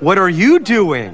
What are you doing?